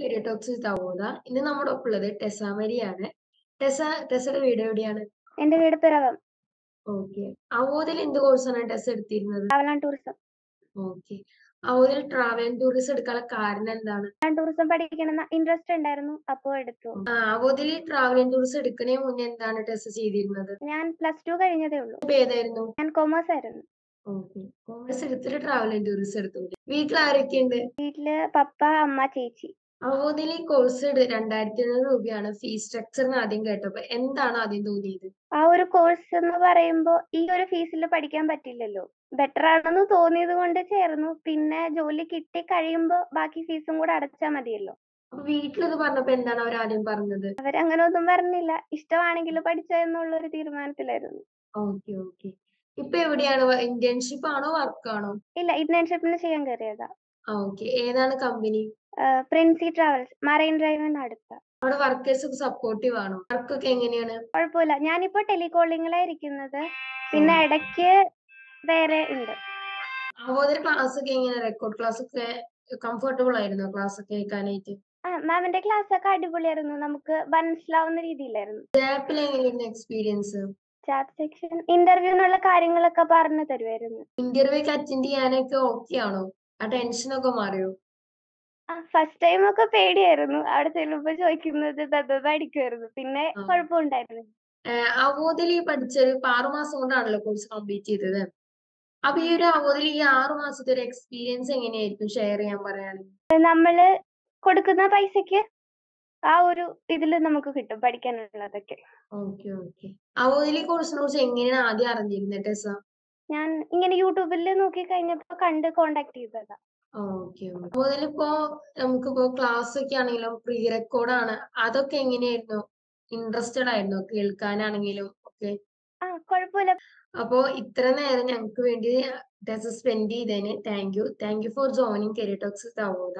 Career talks തവോദ. ഇന്ന് നമ്മുടെ ഒപ്പുള്ളത് ടെസ മരിയാണ് ടെസ ടെസയുടെ വീട് എവിടെയാണ്? എന്റെ വീട് പിറവം ഓക്കെ. അവോദിൽ എന്ത് കോഴ്സാണ് ടെസ് എടുത്തിരുന്നത്? Travel and tourism. ഓക്കെ. അവോദിൽ ട്രാവൽ ആൻഡ് ടൂറിസം എടുക്കാനുള്ള കാരണം എന്താണ്? ടൂറിസം പഠിക്കണം ഇൻട്രസ്റ്റ് ഉണ്ടായിരുന്നു അപ്പോൾ എടുത്തു. ആ, അവോദിൽ ട്രാവൽ ആൻഡ് ടൂറിസം എടുക്കണേ മുന്നേ എന്താണ് ടെസ് ചെയ്തിരുന്നത്? ഞാൻ പ്ലസ് ടു കഴിഞ്ഞതേ ഉള്ളൂ. ഏതായിരുന്നു? ഞാൻ കൊമേഴ്സ് ആയിരുന്നു. ഓക്കെ. കോമേഴ്സ് എടുത്തിട്ട് ട്രാവൽ ആൻഡ് ടൂറിസം എടുത്തു. വീട്ടിൽ ആരൊക്കെയുണ്ട്? വീട്ടിൽ പപ്പ അമ്മ ചേച്ചി. അവോദിൽ ഈ കോഴ്സ് രണ്ടായിരത്തി എഴുന്നൂറ് രൂപയാണ് ഫീസ് സ്ട്രക്ചർ എന്ന് ആദ്യം കേട്ടപ്പോ എന്താണ് ആദ്യം തോന്നിയത്? ആ ഒരു കോഴ്സ് എന്ന് പറയുമ്പോൾ ഈ ഒരു ഫീസിൽ പഠിക്കാൻ പറ്റില്ലല്ലോ. ബെറ്റർ ആണെന്ന് തോന്നിയത് കൊണ്ട് ചേർന്നു. പിന്നെ ജോലി കിട്ടി കഴിയുമ്പോൾ ബാക്കി ഫീസും കൂടെ അടച്ചാൽ മതിയല്ലോ. വീട്ടിലത് പറഞ്ഞപ്പോ എന്താണ് അവർ ആദ്യം പറഞ്ഞത്? അവരങ്ങനെ ഒന്നും പറഞ്ഞില്ല. ഇഷ്ടമാണെങ്കിൽ പഠിച്ചോ എന്നുള്ള ഒരു തീരുമാനത്തിലായിരുന്നു. Okay okay. ഇപ്പൊ എവിടെയാണ്? ഇന്റേൺഷിപ്പ് ആണോ വർക്ക് ആണോ? ഇല്ല ഇന്റേൺഷിപ്പിന് ചെയ്യാൻ കയറിയതാ. ഓക്കെ. ഏതാണ് കമ്പനി? പ്രിൻസി ട്രാവൽസ് മറൈൻ ഡ്രൈവിന് അടുത്ത. അവിടെ വർക്കേഴ്സ് സപ്പോർട്ടീവ് ആണോ? വർക്കൊക്കെ എങ്ങനെയാണ്? കുഴപ്പമില്ല. ഞാനിപ്പോ ടെലികോളിംഗിലായിരിക്കുന്നത് പിന്നെ ഇടയ്ക്ക് വേറെ ഉണ്ട്. അവരുടെ ക്ലാസ് ഒക്കെ എങ്ങനെ റെക്കോർഡ് ക്ലാസ് ഒക്കെ കംഫർട്ടബിൾ ആയിരുന്നു? ക്ലാസ് ഒക്കെ കേൾക്കാനായിട്ട്? മാമിന്റെ ക്ലാസ് ഒക്കെ അടിപൊളിയായിരുന്നു. നമുക്ക് മനസ്സിലാവുന്ന രീതിയിലായിരുന്നു. ജാപ്പിൽ എങ്ങനെയായിരുന്നു എക്സ്പീരിയൻസ് ചാറ്റ് സെക്ഷൻ ഇന്റർവ്യൂവിനുള്ള കാര്യങ്ങളൊക്കെ പറഞ്ഞു തരുമായിരുന്നു ഇന്റർവ്യൂ അറ്റൻഡ് ചെയ്യാനൊക്കെ ഓക്കെ ആണോ? ആ ടെൻഷനൊക്കെ മാറിയോ? ആ ഫസ്റ്റ് ടൈം ഒക്കെ പേടിയായിരുന്നു. അവിടെ ചെല്ലുമ്പോ ചോദിക്കുന്നത് അടിക്കുമായിരുന്നു പിന്നെ ആ. കുഴപ്പമുണ്ടായിരുന്നു അവോദിൽ ഈ പഠിച്ചത് ഇപ്പൊ ആറു മാസം കൊണ്ടാണല്ലോ കോഴ്സ് കംപ്ലീറ്റ് ചെയ്തത്. അപ്പൊ ഈ ഒരു അവോദിൽ ഈ ആറു മാസത്തെ ഒരു എക്സ്പീരിയൻസ് എങ്ങനെയായിരിക്കും? ഷെയർ ചെയ്യാൻ പറയുകയാണെങ്കിൽ നമ്മൾ കൊടുക്കുന്ന പൈസക്ക് ആ ഒരു ഇതിൽ നമുക്ക് കിട്ടും പഠിക്കാനുള്ളതൊക്കെ. Okay okay. അവോദിൽ ഈ കോഴ്സിനെ കുറിച്ച് എങ്ങനെയാണ് ആദ്യം അറിഞ്ഞിരുന്നത് ടെസ ഞാൻ ഇങ്ങനെ യൂട്യൂബിൽ നോക്കി കഴിഞ്ഞപ്പോ കണ്ട് കോണ്ടാക്ട് ചെയ്തതാ. ഓക്കെ നമുക്കിപ്പോ ക്ലാസ് ഒക്കെ ആണെങ്കിലും പ്രീ റെക്കോർഡ് ആണ് അതൊക്കെ എങ്ങനെയായിരുന്നു? ഇൻട്രസ്റ്റഡ് ആയിരുന്നോ കേൾക്കാനാണെങ്കിലും ഒക്കെ? ആ കുഴപ്പമില്ല. അപ്പോ ഇത്ര നേരം ഞങ്ങൾക്ക് വേണ്ടി സ്പെൻഡ് ചെയ്തതിന് thank you thank you for joining career talks തവോദ